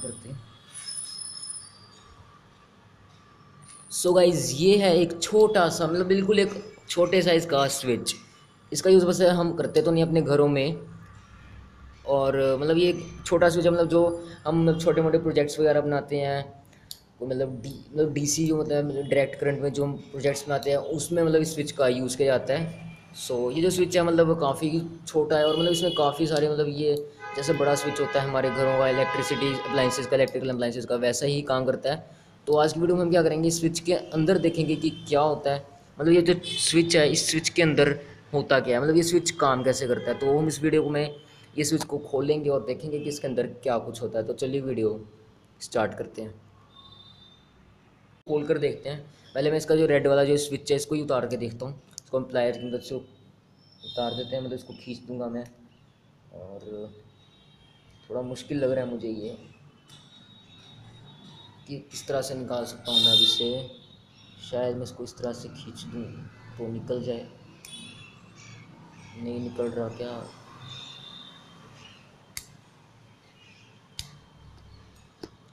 करते हैं। सो so guys ये है एक छोटा सा मतलब बिल्कुल एक छोटे साइज़ का स्विच इसका यूज़ बस हम करते तो नहीं अपने घरों में। और मतलब ये छोटा स्विच मतलब जो हम मतलब छोटे मोटे प्रोजेक्ट्स वगैरह बनाते हैं मतलब डी मतलब डीसी जो मतलब डायरेक्ट करंट में जो हम प्रोजेक्ट्स बनाते हैं, उसमें मतलब इस स्विच का यूज़ किया जाता है। सो so, ये जो स्विच है मतलब काफ़ी छोटा है और मतलब इसमें काफ़ी सारे मतलब ये जैसे बड़ा स्विच होता है हमारे घरों का इलेक्ट्रिसिटी अप्लाइंसेस का इलेक्ट्रिकल अप्लाइंसेस का वैसा ही काम करता है। तो आज की वीडियो में हम क्या करेंगे स्विच के अंदर देखेंगे कि क्या होता है। मतलब ये जो स्विच है इस स्विच के अंदर होता क्या है मतलब ये स्विच काम कैसे करता है। तो हम इस वीडियो में ये स्विच को खोलेंगे और देखेंगे कि इसके अंदर क्या कुछ होता है। तो चलिए वीडियो स्टार्ट करते हैं। खोल कर देखते हैं। पहले मैं इसका जो रेड वाला जो स्विच है इसको ही उतार के देखता हूँ। इसको हम प्लायर की मदद से उतार देते हैं मतलब इसको खींच दूँगा मैं। और थोड़ा मुश्किल लग रहा है मुझे ये कि किस तरह से निकाल सकता हूँ मैं अभी से शायद मैं इसको इस तरह से खींच दूँ तो निकल जाए। नहीं निकल रहा क्या?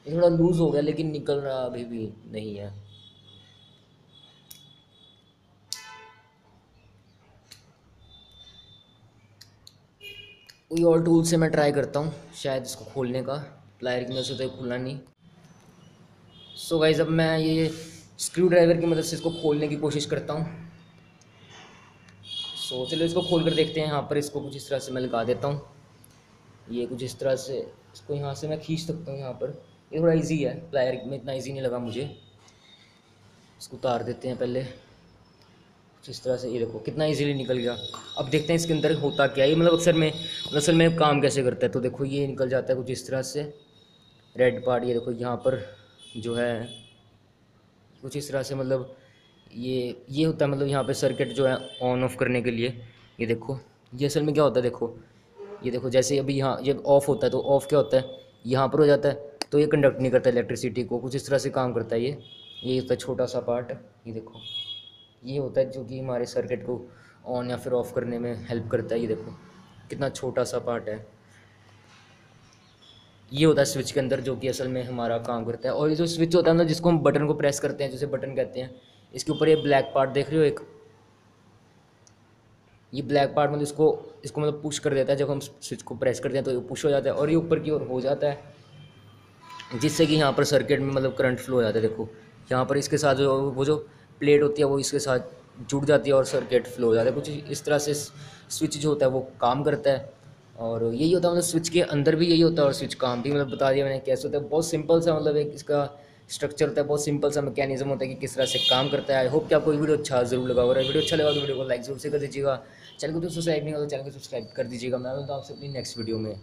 थोड़ा लूज़ हो गया, लेकिन निकल रहा अभी भी नहीं है। कोई और टूल से मैं ट्राई करता हूँ शायद इसको खोलने का। प्लायर की मदद से तो खुलना नहीं। सो so गाइज़ अब मैं ये स्क्रू ड्राइवर की मदद से इसको खोलने की कोशिश करता हूँ। सो so, चलो इसको खोल कर देखते हैं यहाँ पर इसको कुछ इस तरह से मैं लगा देता हूँ। ये कुछ इस तरह से इसको यहाँ से मैं खींच सकता हूँ यहाँ पर। ये थोड़ा इजी है प्लायर में इतना इजी नहीं लगा मुझे। इसको उतार देते हैं पहले। कुछ इस तरह से ये देखो, कितना इजीली निकल गया। अब देखते हैं इसके अंदर होता क्या ये मतलब अक्सर में असल में काम कैसे करता है? तो देखो, ये निकल जाता है कुछ इस तरह से। रेड पार्ट ये देखो, यहाँ पर जो है, कुछ इस तरह से मतलब ये ये होता है मतलब यहाँ पे सर्किट जो है ऑन ऑफ़ करने के लिए। ये देखो, ये असल में क्या होता है, देखो। ये देखो, जैसे अभी यहाँ ये ऑफ़ होता है तो ऑफ़ क्या होता है? यहाँ पर हो जाता है तो ये कंडक्ट नहीं करता इलेक्ट्रिसिटी को। कुछ इस तरह से काम करता है ये। ये होता है छोटा सा पार्ट ये देखो। ये होता है जो कि हमारे सर्किट को ऑन या फिर ऑफ़ करने में हेल्प करता है, ये देखो। कितना छोटा सा पार्ट है। ये होता है स्विच के अंदर, जो कि असल में हमारा काम करता है। और ये जो स्विच होता है ना, जिसको हम बटन को प्रेस करते हैं, जिसे बटन कहते हैं, इसके ऊपर ये ब्लैक पार्ट देख रहे हो एक? ये ब्लैक पार्ट मतलब इसको इसको मतलब पुश कर देता है। जब हम स्विच को प्रेस करते हैं तो ये पुश हो जाता है और ये ऊपर की ओर हो जाता है। जिससे कि यहाँ पर सर्किट में मतलब करंट फ्लो हो जाता है, देखो। यहाँ पर इसके साथ जो, वो जो प्लेट होती है, वो इसके साथ जुड़ जाती है और सर्किट फ्लो हो जाता है। कुछ इस तरह से स्विच जो होता है, वो काम करता है। और यही होता है मतलब स्विच के अंदर भी यही होता है और स्विच काम भी। मतलब बता दिया मैंने कैसे होता है। बहुत सिंपल सा मतलब एक इसका स्ट्रक्चर होता है, बहुत सिंपल सा मैकेनिज्म होता है कि किस तरह से काम करता है। आई होप कि आपको वीडियो अच्छा ज़रूर लगा और वीडियो अच्छा लगा तो वीडियो को लाइक ज़रूर से कर दीजिएगा। चैनल को तो सब्सक्राइब नहीं होगा तो चैनल को सब्सक्राइब कर दीजिएगा। मैं मिलता हूँ आपसे अपनी नेक्स्ट वीडियो में।